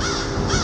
Ah!